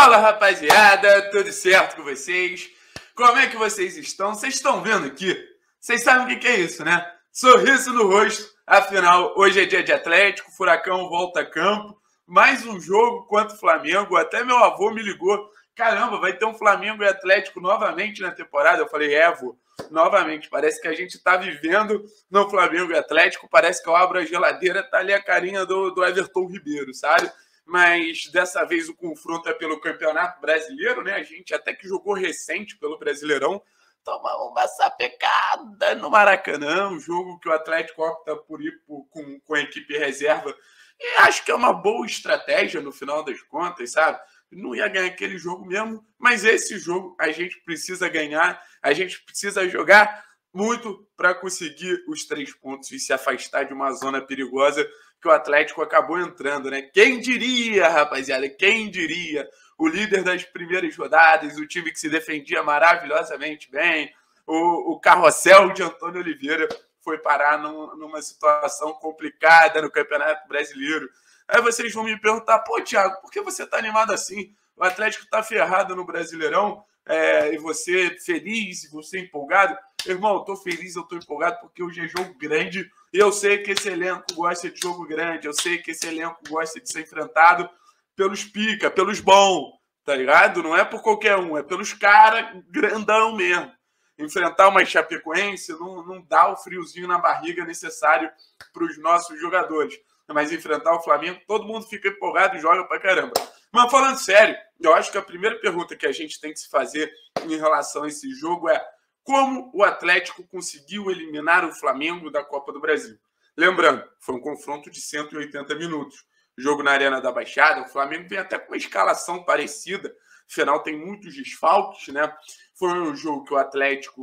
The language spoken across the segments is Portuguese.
Fala rapaziada, tudo certo com vocês? Como é que vocês estão? Vocês estão vendo aqui? Vocês sabem o que é isso, né? Sorriso no rosto. Afinal, hoje é dia de Atlético, Furacão volta a campo. Mais um jogo contra o Flamengo. Até meu avô me ligou. Caramba, vai ter um Flamengo e Atlético novamente na temporada. Eu falei, é, vô, novamente. Parece que a gente está vivendo no Flamengo e Atlético. Parece que eu abro a geladeira, tá ali a carinha do, do Everton Ribeiro, sabe? Mas dessa vez o confronto é pelo Campeonato Brasileiro, né? A gente até que jogou recente pelo Brasileirão, tomou uma sapecada no Maracanã, um jogo que o Atlético opta por ir por, com, com a equipe reserva. E acho que é uma boa estratégia no final das contas, sabe? Não ia ganhar aquele jogo mesmo, mas esse jogo a gente precisa ganhar, a gente precisa jogar muito para conseguir os três pontos e se afastar de uma zona perigosa que o Atlético acabou entrando, né? Quem diria, rapaziada? Quem diria? O líder das primeiras rodadas, o time que se defendia maravilhosamente bem, o, o carrossel de Antônio Oliveira foi parar num, numa situação complicada no Campeonato Brasileiro. Aí vocês vão me perguntar, pô, Thiago, por que você tá animado assim? O Atlético tá ferrado no Brasileirão é, e você feliz, você empolgado. Irmão, eu tô feliz, eu tô empolgado porque hoje é jogo grande eu sei que esse elenco gosta de jogo grande, eu sei que esse elenco gosta de ser enfrentado pelos pica, pelos bons, tá ligado? Não é por qualquer um, é pelos caras grandão mesmo. Enfrentar uma Chapecoense não, não dá o friozinho na barriga necessário para os nossos jogadores. Mas enfrentar o Flamengo, todo mundo fica empolgado e joga pra caramba. Mas falando sério, eu acho que a primeira pergunta que a gente tem que se fazer em relação a esse jogo é como o Atlético conseguiu eliminar o Flamengo da Copa do Brasil. Lembrando, foi um confronto de 180 minutos. Jogo na Arena da Baixada, o Flamengo vem até com uma escalação parecida, afinal tem muitos desfalques, né? Foi um jogo que o Atlético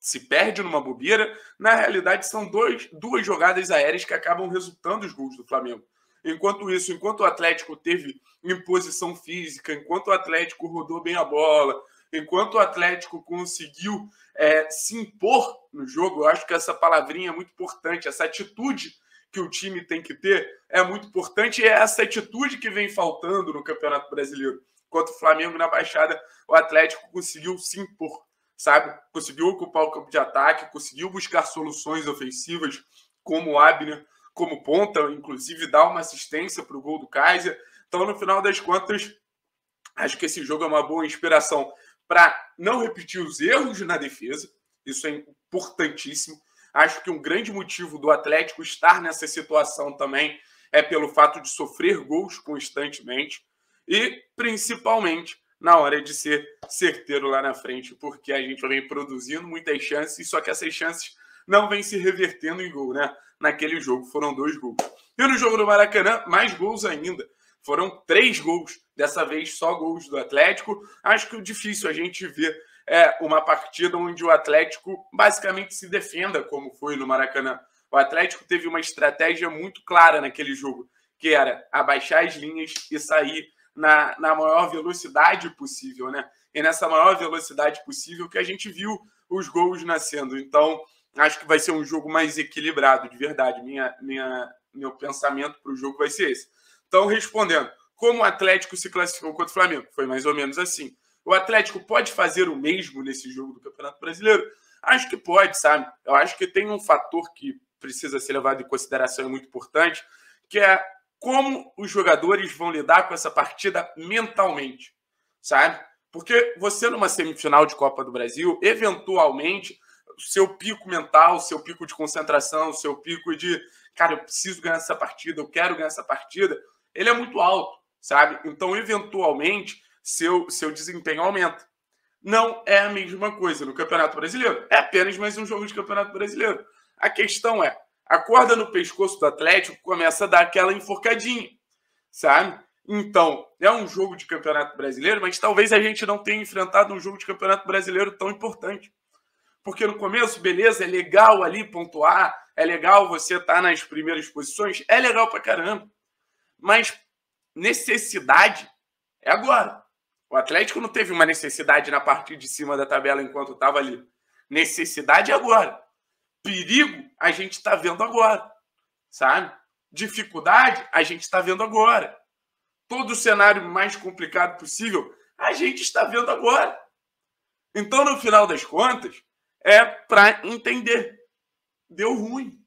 se perde numa bobeira. Na realidade, são dois, duas jogadas aéreas que acabam resultando os gols do Flamengo. Enquanto isso, enquanto o Atlético teve imposição física, enquanto o Atlético rodou bem a bola, enquanto o Atlético conseguiu é, se impor no jogo, eu acho que essa palavrinha é muito importante, essa atitude que o time tem que ter é muito importante e é essa atitude que vem faltando no Campeonato Brasileiro. Enquanto o Flamengo na Baixada, o Atlético conseguiu se impor, sabe? Conseguiu ocupar o campo de ataque, conseguiu buscar soluções ofensivas, como o Abner, como ponta, inclusive dar uma assistência para o gol do Kaiser. Então, no final das contas, acho que esse jogo é uma boa inspiração para não repetir os erros na defesa. Isso é importantíssimo. Acho que um grande motivo do Atlético estar nessa situação também é pelo fato de sofrer gols constantemente e principalmente na hora de ser certeiro lá na frente, porque a gente vem produzindo muitas chances, só que essas chances não vêm se revertendo em gol, né? Naquele jogo foram dois gols. E no jogo do Maracanã, mais gols ainda. Foram três gols, dessa vez só gols do Atlético. Acho que o difícil a gente ver é uma partida onde o Atlético basicamente se defenda, como foi no Maracanã. O Atlético teve uma estratégia muito clara naquele jogo, que era abaixar as linhas e sair na, na maior velocidade possível, né? E nessa maior velocidade possível que a gente viu os gols nascendo. Então, acho que vai ser um jogo mais equilibrado, de verdade. Minha, minha, meu pensamento para o jogo vai ser esse. Então, respondendo, como o Atlético se classificou contra o Flamengo? Foi mais ou menos assim. O Atlético pode fazer o mesmo nesse jogo do Campeonato Brasileiro? Acho que pode, sabe? Eu acho que tem um fator que precisa ser levado em consideração e muito importante, que é como os jogadores vão lidar com essa partida mentalmente, sabe? Porque você numa semifinal de Copa do Brasil, eventualmente, seu pico mental, seu pico de concentração, seu pico de, cara, eu preciso ganhar essa partida, eu quero ganhar essa partida, ele é muito alto, sabe? Então, eventualmente, seu, seu desempenho aumenta. Não é a mesma coisa no Campeonato Brasileiro. É apenas mais um jogo de Campeonato Brasileiro. A questão é, a corda no pescoço do Atlético começa a dar aquela enforcadinha, sabe? Então, é um jogo de Campeonato Brasileiro, mas talvez a gente não tenha enfrentado um jogo de Campeonato Brasileiro tão importante. Porque no começo, beleza, é legal ali pontuar, é legal você estar tá nas primeiras posições, é legal pra caramba. Mas necessidade é agora. O Atlético não teve uma necessidade na parte de cima da tabela enquanto estava ali. Necessidade é agora. Perigo a gente está vendo agora, sabe? Dificuldade a gente está vendo agora. todo o cenário mais complicado possível, a gente está vendo agora. Então, no final das contas, é para entender. Deu ruim.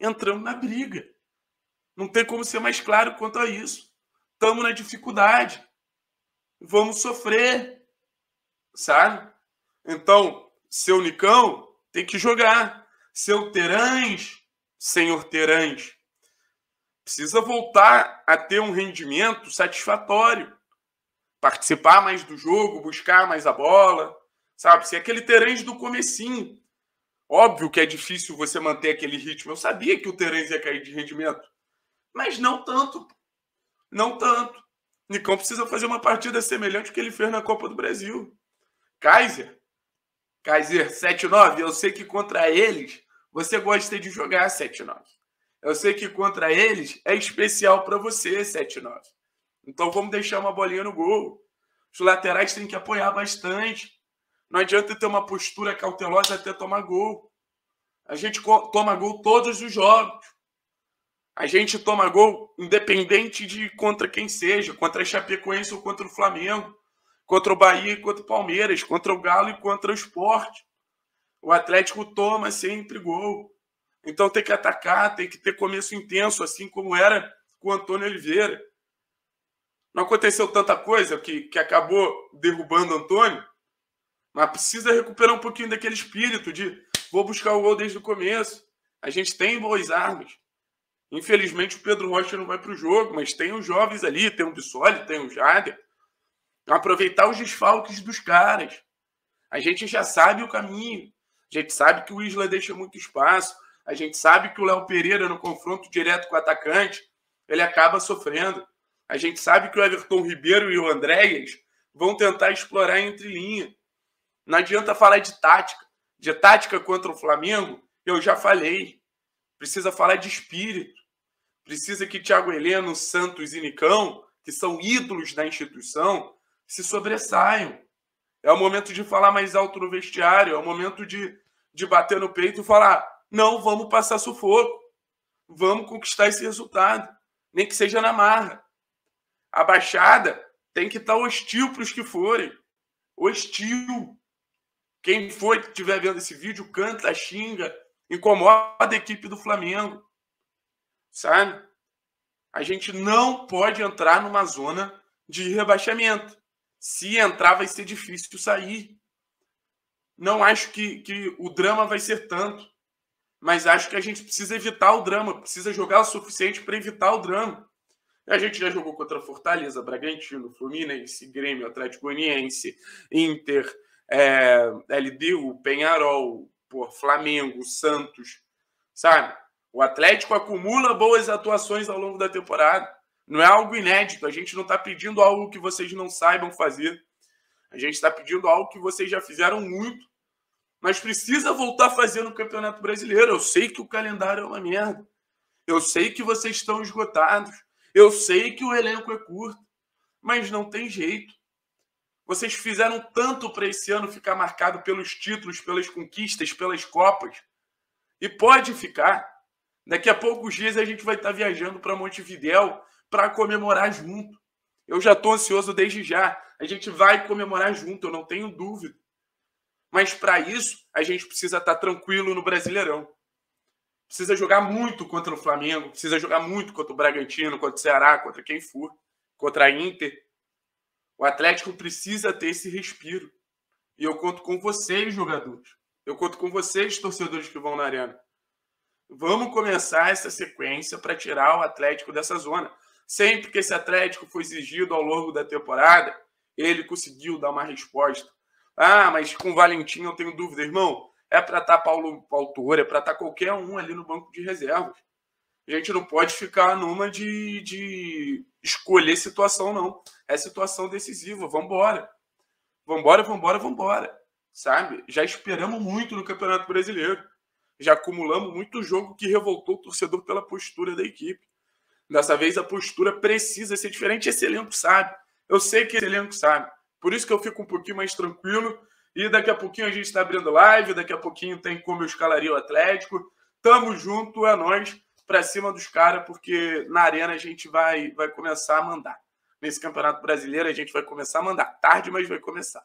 Entramos na briga. Não tem como ser mais claro quanto a isso. Estamos na dificuldade. Vamos sofrer. Sabe? Então, seu Nicão tem que jogar. Seu Terãs, senhor Terãs, precisa voltar a ter um rendimento satisfatório. Participar mais do jogo, buscar mais a bola, sabe? Se aquele Terence do comecinho. Óbvio que é difícil você manter aquele ritmo. Eu sabia que o Terence ia cair de rendimento. Mas não tanto. Não tanto. Nicão precisa fazer uma partida semelhante ao que ele fez na Copa do Brasil. Kaiser. Kaiser 7-9. Eu sei que contra eles você gosta de jogar 7-9. Eu sei que contra eles é especial para você 7-9. Então vamos deixar uma bolinha no gol. Os laterais têm que apoiar bastante. Não adianta ter uma postura cautelosa até tomar gol. A gente toma gol todos os jogos. A gente toma gol independente de contra quem seja, contra a Chapecoense ou contra o Flamengo, contra o Bahia contra o Palmeiras, contra o Galo e contra o Esporte. O Atlético toma sempre gol. Então tem que atacar, tem que ter começo intenso, assim como era com o Antônio Oliveira. Não aconteceu tanta coisa que, que acabou derrubando o Antônio, mas precisa recuperar um pouquinho daquele espírito de vou buscar o gol desde o começo. A gente tem boas armas. Infelizmente o Pedro Rocha não vai para o jogo, mas tem os jovens ali, tem o Bissoli, tem o Jader. Aproveitar os desfalques dos caras. A gente já sabe o caminho. A gente sabe que o Isla deixa muito espaço. A gente sabe que o Léo Pereira, no confronto direto com o atacante, ele acaba sofrendo. A gente sabe que o Everton Ribeiro e o Andréas vão tentar explorar entre linha. Não adianta falar de tática. De tática contra o Flamengo, eu já falei. Precisa falar de espírito. Precisa que Thiago Heleno, Santos e Nicão, que são ídolos da instituição, se sobressaiam. É o momento de falar mais alto no vestiário, é o momento de, de bater no peito e falar: não, vamos passar sufoco. Vamos conquistar esse resultado. Nem que seja na marra. A Baixada tem que estar hostil para os que forem. Hostil. Quem for que estiver vendo esse vídeo, canta, xinga, incomoda a equipe do Flamengo. Sabe? A gente não pode entrar numa zona de rebaixamento. Se entrar, vai ser difícil sair. Não acho que, que o drama vai ser tanto. Mas acho que a gente precisa evitar o drama. Precisa jogar o suficiente para evitar o drama. A gente já jogou contra Fortaleza, Bragantino, Fluminense, Grêmio, Atlético Goianiense, Inter, é, LDU, Penharol, por Flamengo, Santos, sabe? O Atlético acumula boas atuações ao longo da temporada. Não é algo inédito. A gente não está pedindo algo que vocês não saibam fazer. A gente está pedindo algo que vocês já fizeram muito, mas precisa voltar a fazer no Campeonato Brasileiro. Eu sei que o calendário é uma merda. Eu sei que vocês estão esgotados. Eu sei que o elenco é curto, mas não tem jeito. Vocês fizeram tanto para esse ano ficar marcado pelos títulos, pelas conquistas, pelas Copas. E pode ficar. Daqui a poucos dias a gente vai estar viajando para Montevidéu para comemorar junto. Eu já estou ansioso desde já. A gente vai comemorar junto, eu não tenho dúvida. Mas para isso, a gente precisa estar tranquilo no Brasileirão. Precisa jogar muito contra o Flamengo, precisa jogar muito contra o Bragantino, contra o Ceará, contra quem for, contra a Inter. O Atlético precisa ter esse respiro. E eu conto com vocês, jogadores. Eu conto com vocês, torcedores que vão na arena. Vamos começar essa sequência para tirar o Atlético dessa zona. Sempre que esse Atlético foi exigido ao longo da temporada, ele conseguiu dar uma resposta. Ah, mas com o Valentim eu tenho dúvida, irmão. É para estar tá Paulo Paulo é para estar tá qualquer um ali no banco de reservas. A gente não pode ficar numa de, de escolher situação, não. É situação decisiva. Vambora. Vambora, vambora, vambora. Sabe? Já esperamos muito no Campeonato Brasileiro. Já acumulamos muito jogo que revoltou o torcedor pela postura da equipe. Dessa vez a postura precisa ser diferente. Esse elenco sabe. Eu sei que esse elenco sabe. Por isso que eu fico um pouquinho mais tranquilo. E daqui a pouquinho a gente está abrindo live. Daqui a pouquinho tem como eu escalaria o Atlético. Tamo junto, é nós para cima dos caras, porque na arena a gente vai, vai começar a mandar. nesse Campeonato Brasileiro. A gente vai começar a mandar tarde, mas vai começar.